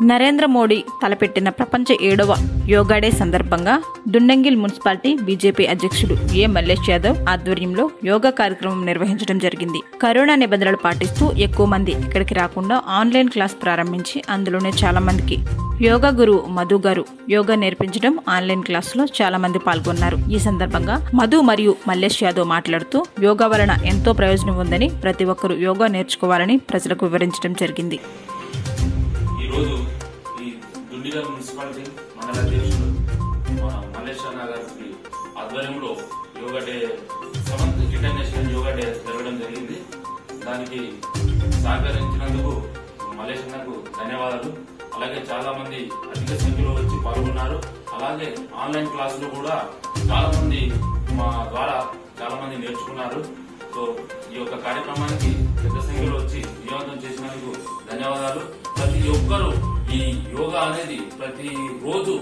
నరేంద్ర మోడీ తలపెట్టిన ప్రపంచ ఏడవ యోగా డే సందర్భంగా దుండంగిల్ మున్సిపాలిటీ బీజేపీ అధ్యక్షుడు ఏ మల్లేష్ యాదవ్ ఆధ్వర్యంలో యోగా కార్యక్రమం నిర్వహించడం జరిగింది. కరోనా నిబంధనలు పాటిస్తూ ఎక్కువ మంది ఇక్కడికి రాకుండా ఆన్లైన్ క్లాస్ ప్రారంభించి అందులోనే చాలా మందికి. యోగా గురువు మధు గారు యోగా నేర్పించడం ఆన్లైన్ క్లాసులో చాలా మంది పాల్గొన్నారు. ఈ సందర్భంగా మధు మరియు మల్లేష్ యాదవ్ మాట్లాడుతూ యోగా వలన ఎంతో ప్రయోజనం ఉందని ప్రతి ఒక్కరూ యోగా నేర్చుకోవాలని ప్రజలకు వివరించడం జరిగింది. ఈరోజు ఈ దుండిగల్ మున్సిపాలిటీ మండల అధ్యక్షుడు మన మల్లేశ్వర గారికి ఆధ్వర్యంలో yoga day seventh international yoga day జరగడం జరిగింది. దానికి సహకరించినందుకు మల్లేశ్వరకు ధన్యవాదాలు. అలాగే చాలా మంది అధిక సంఖ్యలో వచ్చి పాల్గొన్నారు. అలాగే ఆన్లైన్ క్లాసులు కూడా చాలా మంది మా ద్వారా చాలా మంది నేర్చుకున్నారు. సో ఈ యొక్క కార్యక్రమానికి పెద్ద సంఖ్యలో వచ్చి విజయవంతం చేసినందుకు ధన్యవాదాలు. ప్రతి ఒక్కరూ ఈ యోగా అనేది ప్రతి రోజు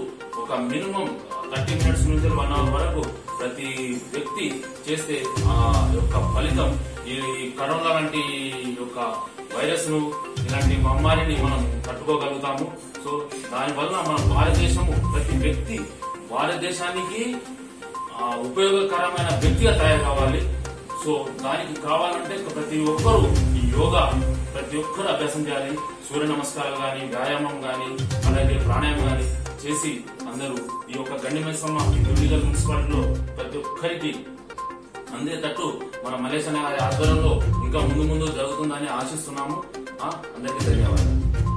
ఒక మినిమం థర్టీ మినిట్స్ నుంచి వన్ అవర్ వరకు ప్రతి వ్యక్తి చేస్తే ఆ యొక్క ఫలితం ఈ కరోనా లాంటి యొక్క వైరస్ను ఇలాంటి మహమ్మారిని మనం తట్టుకోగలుగుతాము. సో దానివల్ల మన భారతదేశము ప్రతి వ్యక్తి భారతదేశానికి ఉపయోగకరమైన వ్యక్తిగా తయారు కావాలి. సో దానికి కావాలంటే ప్రతి ఒక్కరూ యోగా ప్రతి ఒక్కరు అభ్యాసం చేయాలి. సూర్య నమస్కారాలు గాని వ్యాయామం గాని అలాగే ప్రాణాయామం గాని చేసి అందరూ ఈ యొక్క గండి మైసమ్మ ఈ దుర్నిగల్ మున్సిపాలిటీలో ప్రతి ఒక్కరికి అందేటట్టు మన మలేషియా ఆధ్వర్యంలో ఇంకా ముందు ముందు జరుగుతుందని ఆశిస్తున్నాము. ఆ, అందరికీ ధన్యవాదాలు.